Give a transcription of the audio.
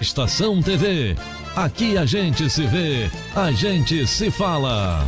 Estação TV. Aqui a gente se vê, a gente se fala.